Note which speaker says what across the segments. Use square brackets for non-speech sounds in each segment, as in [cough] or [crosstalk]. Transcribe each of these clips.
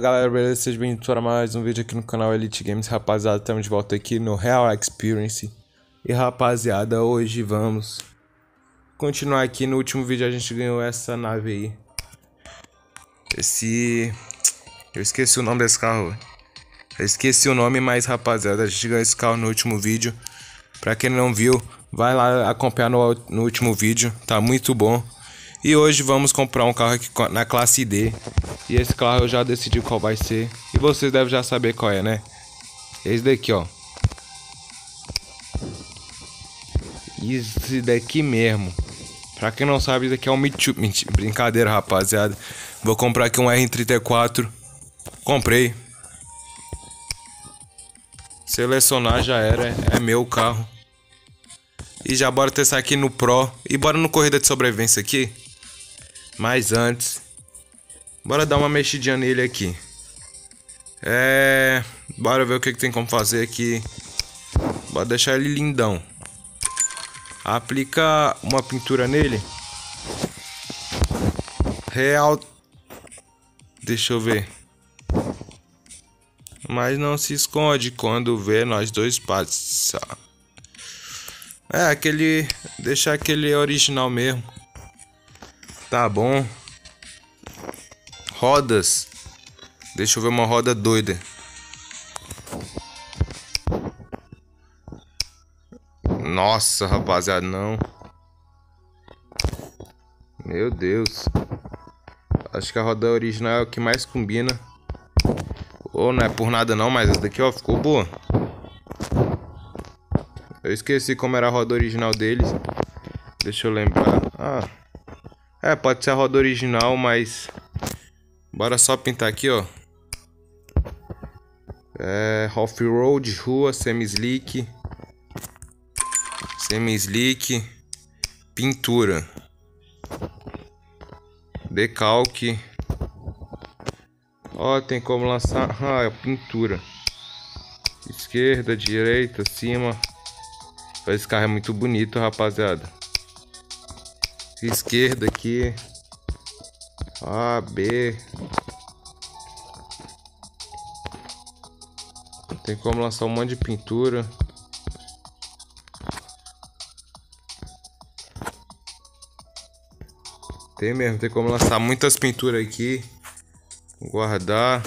Speaker 1: galera, beleza? Sejam bem-vindos para mais um vídeo aqui no canal Elite Games. Rapaziada, estamos de volta aqui no Real Experience. E rapaziada, hoje vamos continuar aqui. No último vídeo a gente ganhou essa nave aí. Esse... Eu esqueci o nome desse carro Eu esqueci o nome, mas rapaziada, a gente ganhou esse carro no último vídeo. Pra quem não viu, vai lá acompanhar no, no último vídeo, tá muito bom e hoje vamos comprar um carro aqui na classe D. E esse carro eu já decidi qual vai ser. E vocês devem já saber qual é, né? Esse daqui, ó. Esse daqui mesmo. Pra quem não sabe, esse aqui é um Mitsubishi. Brincadeira, rapaziada. Vou comprar aqui um R34. Comprei. Selecionar já era. É meu carro. E já bora testar aqui no Pro. E bora no Corrida de Sobrevivência aqui. Mas antes, bora dar uma mexidinha nele aqui. É, bora ver o que, que tem como fazer aqui. Bora deixar ele lindão. Aplicar uma pintura nele. Real. Deixa eu ver. Mas não se esconde quando vê nós dois passar. É, aquele. Deixar aquele original mesmo. Tá bom. Rodas. Deixa eu ver uma roda doida. Nossa, rapaziada, não. Meu Deus. Acho que a roda original é o que mais combina. Ou oh, não é por nada não, mas essa daqui, ó, ficou boa. Eu esqueci como era a roda original deles. Deixa eu lembrar. Ah. É, pode ser a roda original, mas... Bora só pintar aqui, ó. É, off-road, rua, semi-slick. Semi-slick. Pintura. Decalque. Ó, tem como lançar... [laughs] Ah, é pintura. Esquerda, direita, cima. Esse carro é muito bonito, rapaziada esquerda aqui. A, B. Tem como lançar um monte de pintura. Tem mesmo, tem como lançar muitas pinturas aqui. Guardar.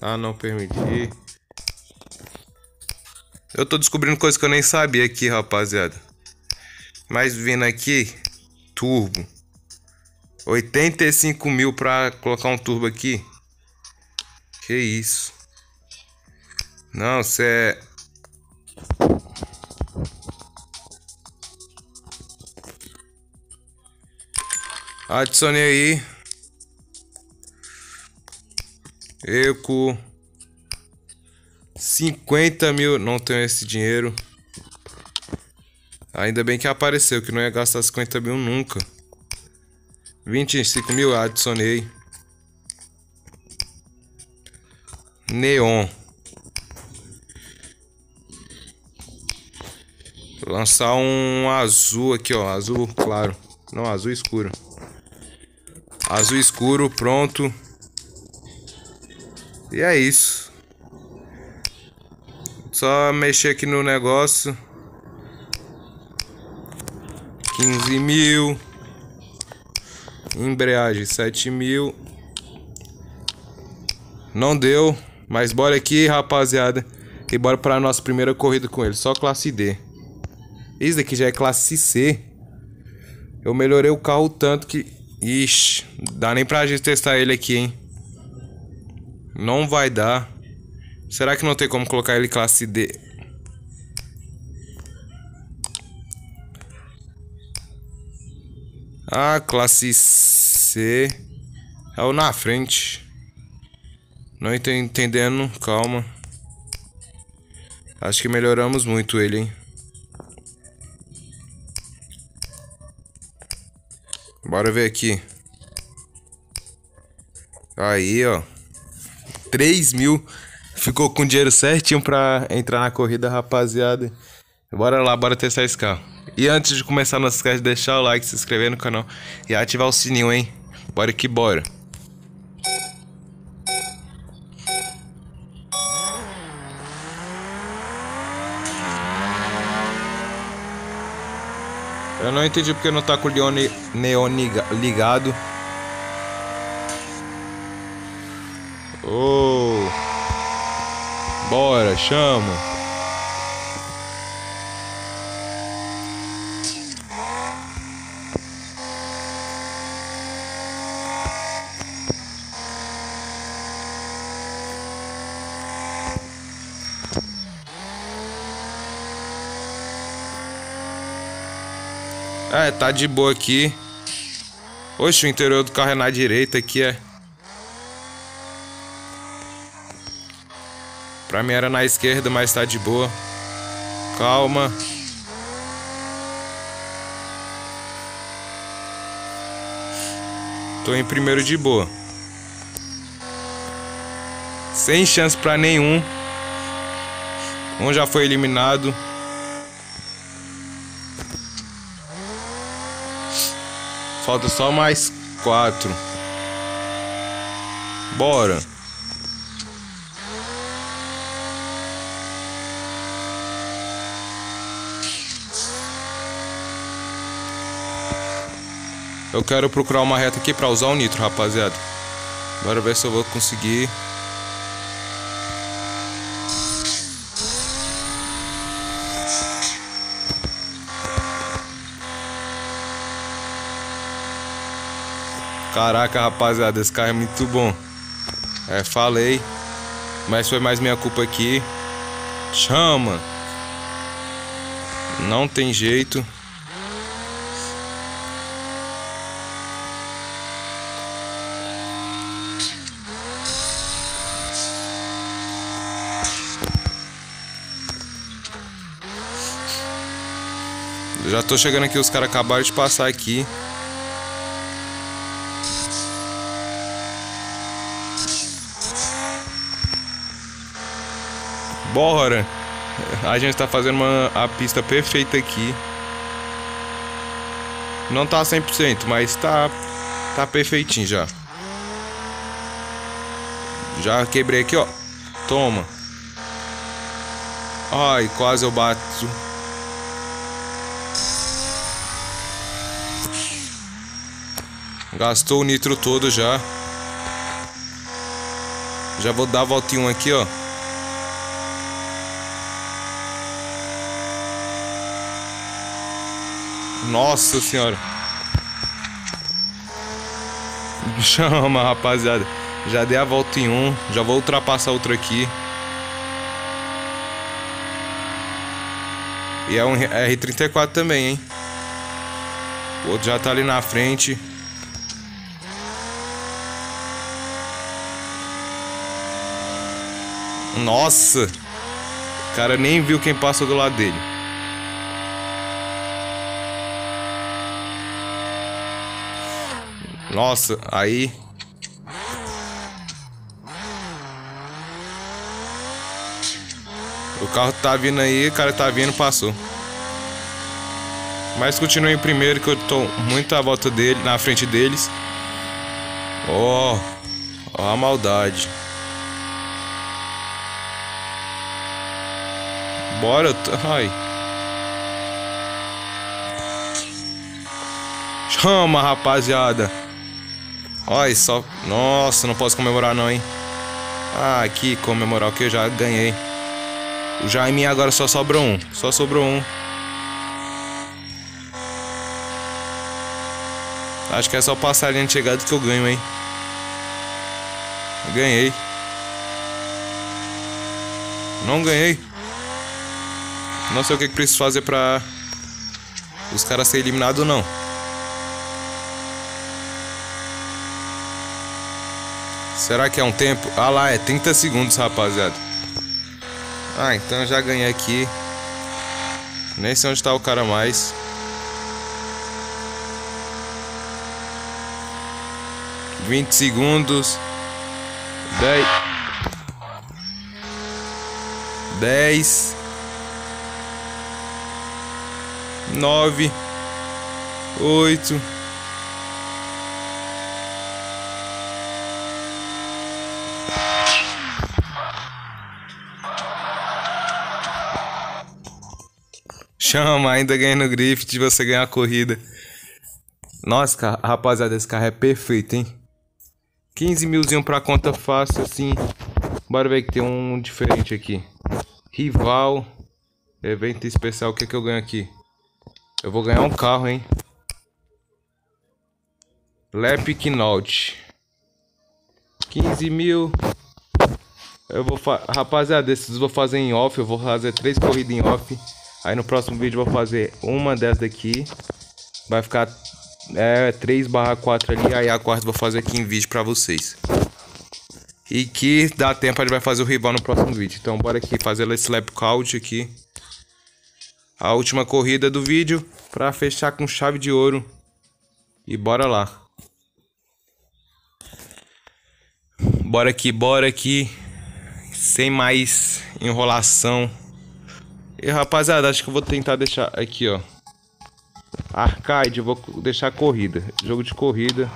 Speaker 1: Ah, não permitir. Eu tô descobrindo coisas que eu nem sabia aqui, rapaziada. Mas vindo aqui, turbo. 85 mil pra colocar um turbo aqui. Que isso. Não, você é... Adicionei aí. Eco. 50 mil. Não tenho esse dinheiro. Ainda bem que apareceu, que não ia gastar 50 mil nunca. 25 mil adicionei. Neon. Lançar um azul aqui, ó. Azul claro. Não, azul escuro. Azul escuro, pronto. E é isso. Só mexer aqui no negócio. 15 mil. Embreagem 7 mil. Não deu. Mas bora aqui, rapaziada. E bora pra nossa primeira corrida com ele. Só classe D. Esse daqui já é classe C. Eu melhorei o carro tanto que... Ixi, dá nem pra gente testar ele aqui, hein. Não vai dar. Será que não tem como colocar ele classe D? A classe C é o na frente. Não estou entendendo, calma. Acho que melhoramos muito ele, hein? Bora ver aqui. Aí, ó. 3 mil. Ficou com dinheiro certinho pra entrar na corrida, rapaziada. Bora lá, bora testar esse carro. E antes de começar não esquece de deixar o like, se inscrever no canal e ativar o sininho, hein? Bora que bora. Eu não entendi porque não tá com o neon, neon ligado. Oh. Bora, chama. É, tá de boa aqui. Oxe, o interior do carro é na direita aqui, é. Pra mim era na esquerda, mas tá de boa. Calma. Tô em primeiro de boa. Sem chance pra nenhum. Um já foi eliminado. Falta só mais quatro. Bora. Eu quero procurar uma reta aqui pra usar o nitro, rapaziada. Bora ver se eu vou conseguir. Caraca, rapaziada, esse carro é muito bom. É, falei. Mas foi mais minha culpa aqui. Chama. Não tem jeito. Já tô chegando aqui, os caras acabaram de passar aqui. Bora! A gente tá fazendo uma, a pista perfeita aqui. Não tá 100%, mas tá, tá perfeitinho já. Já quebrei aqui, ó. Toma. Ai, quase eu bato. Gastou o nitro todo já. Já vou dar a voltinha aqui, ó. Nossa senhora. Chama, rapaziada. Já dei a volta em um. Já vou ultrapassar outro aqui. E é um R34 também, hein? O outro já tá ali na frente. Nossa! O cara nem viu quem passou do lado dele. Nossa, aí. O carro tá vindo aí, o cara tá vindo, passou. Mas continue em primeiro que eu tô muito à volta dele, na frente deles. Ó, oh, ó a maldade. Bora, ai. Chama, rapaziada. Olha só. Nossa, não posso comemorar não, hein? Ah, aqui comemorar o que eu já ganhei. O Jaime agora só sobrou um. Só sobrou um. Acho que é só passar a linha de chegada que eu ganho, hein? Ganhei. Não ganhei. Não sei o que, que preciso fazer pra os caras serem eliminados não. Será que é um tempo? Ah lá, é 30 segundos, rapaziada. Ah, então já ganhei aqui. Nem sei onde tá o cara mais. Vinte segundos. Dez. Dez. Nove. Oito. Chama, ainda ganha no grift você ganhar a corrida. Nossa, rapaziada, esse carro é perfeito, hein? 15 milzinho pra conta fácil, assim. Bora ver que tem um diferente aqui. Rival. Evento especial, o que, que eu ganho aqui? Eu vou ganhar um carro, hein? Lap Keynote. 15 mil. Eu vou Rapaziada, esses vou fazer em off. Eu vou fazer três corridas em off. Aí no próximo vídeo vou fazer uma dessas daqui. Vai ficar é, 3 barra 4 ali. Aí a quarta vou fazer aqui em vídeo pra vocês. E que dá tempo a gente vai fazer o rival no próximo vídeo. Então bora aqui fazer esse lap count aqui. A última corrida do vídeo. Pra fechar com chave de ouro. E bora lá. Bora aqui, bora aqui. Sem mais enrolação. E rapaziada, acho que eu vou tentar deixar aqui, ó. Arcade, vou deixar corrida. Jogo de corrida.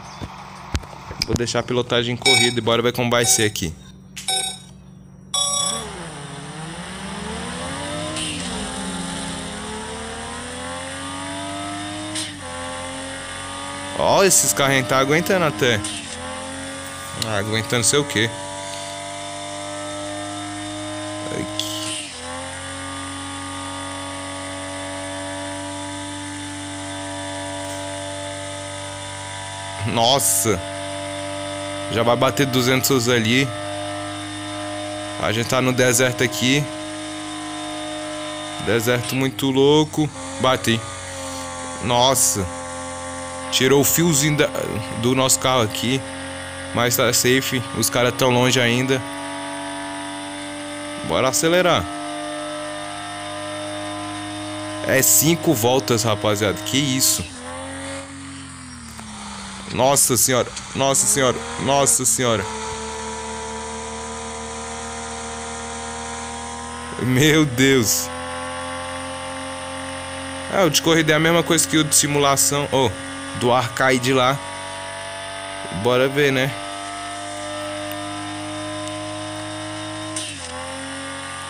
Speaker 1: Vou deixar pilotagem em corrida e bora ver como vai ser aqui. Ó, esses carros tá aguentando até. Ah, aguentando sei o que. Nossa. Já vai bater 200 ali. A gente tá no deserto aqui. Deserto muito louco. Bati. Nossa. Tirou o fiozinho da, do nosso carro aqui. Mas tá safe. Os caras tão longe ainda. Bora acelerar. É cinco voltas, rapaziada. Que isso? Nossa senhora, nossa senhora, nossa senhora. Meu Deus. É, o de corrida é a mesma coisa que o de simulação. Oh, do arcade lá. Bora ver, né?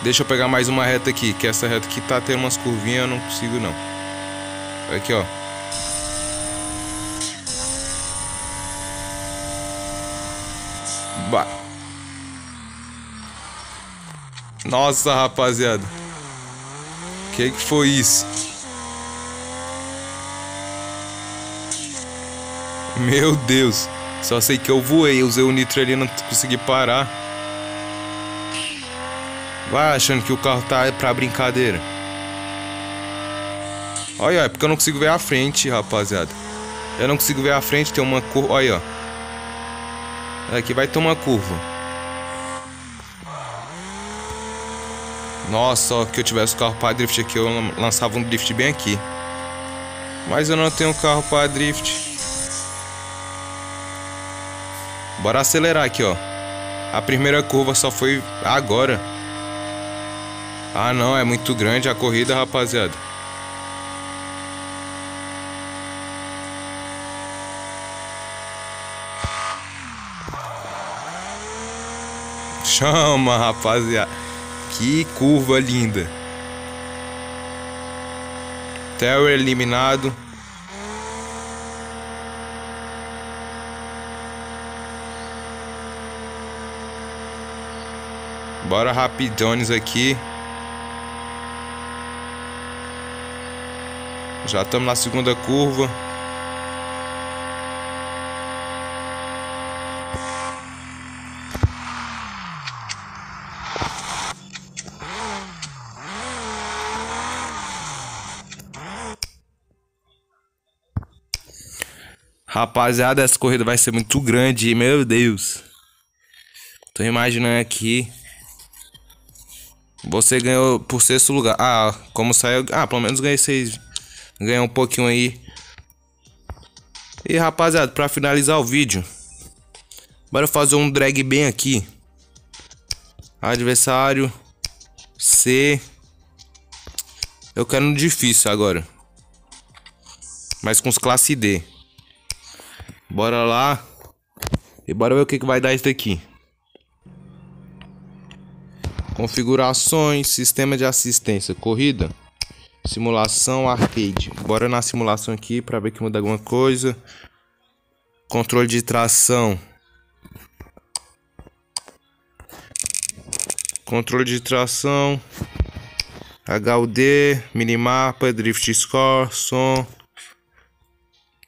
Speaker 1: Deixa eu pegar mais uma reta aqui, que essa reta aqui tá tendo umas curvinhas, eu não consigo não. Aqui, ó. Nossa, rapaziada. Que que foi isso? Meu Deus. Só sei que eu voei, usei o nitro ali não consegui parar. Vai achando que o carro tá pra brincadeira. Olha, é porque eu não consigo ver a frente, rapaziada. Eu não consigo ver a frente, tem uma cor. Olha, ó. Aqui vai uma curva. Nossa, que eu tivesse carro para drift aqui, eu lançava um drift bem aqui. Mas eu não tenho carro para drift. Bora acelerar aqui, ó. A primeira curva só foi agora. Ah, não, é muito grande a corrida, rapaziada. Chama, rapaziada. Que curva linda. Terry eliminado. Bora rapidones aqui. Já estamos na segunda curva. Rapaziada, essa corrida vai ser muito grande, meu Deus. Tô imaginando aqui. Você ganhou por sexto lugar. Ah, como saiu. Ah, pelo menos ganhei seis. Ganhei um pouquinho aí. E rapaziada, pra finalizar o vídeo. Bora fazer um drag bem aqui. Adversário. C. Eu quero no difícil agora. Mas com os classe D. Bora lá. E bora ver o que, que vai dar isso daqui. Configurações, sistema de assistência, corrida. Simulação arcade. Bora na simulação aqui pra ver que muda alguma coisa. Controle de tração. Controle de tração. HUD, minimapa, drift score, som,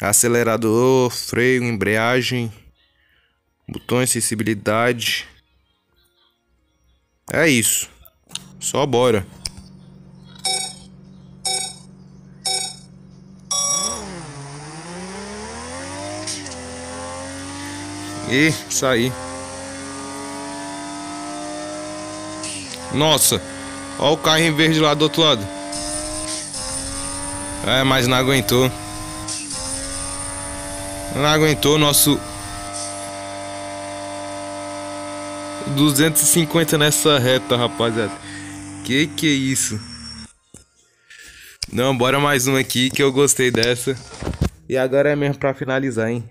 Speaker 1: acelerador, freio, embreagem, botões, sensibilidade. É isso. Só bora. E saí. Nossa, olha o carro em verde lá do outro lado. É, mas não aguentou. Não aguentou nosso 250 nessa reta, rapaziada. Que que é isso? Não, bora mais uma aqui que eu gostei dessa. E agora é mesmo pra finalizar, hein?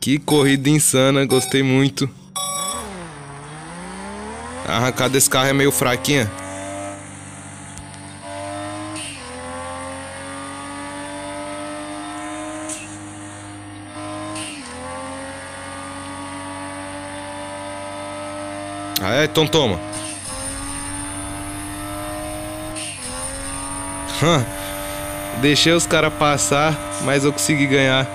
Speaker 1: Que corrida insana, gostei muito. A arrancada desse carro é meio fraquinha. Ah, é? Então toma. Deixei os caras passar, mas eu consegui ganhar.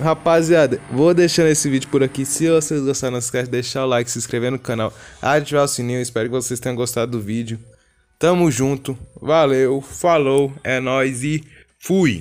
Speaker 1: Rapaziada, vou deixando esse vídeo por aqui. Se vocês gostaram, não esquece de deixar o like, se inscrever no canal, ativar o sininho. Espero que vocês tenham gostado do vídeo. Tamo junto, valeu, falou, é nóis e fui!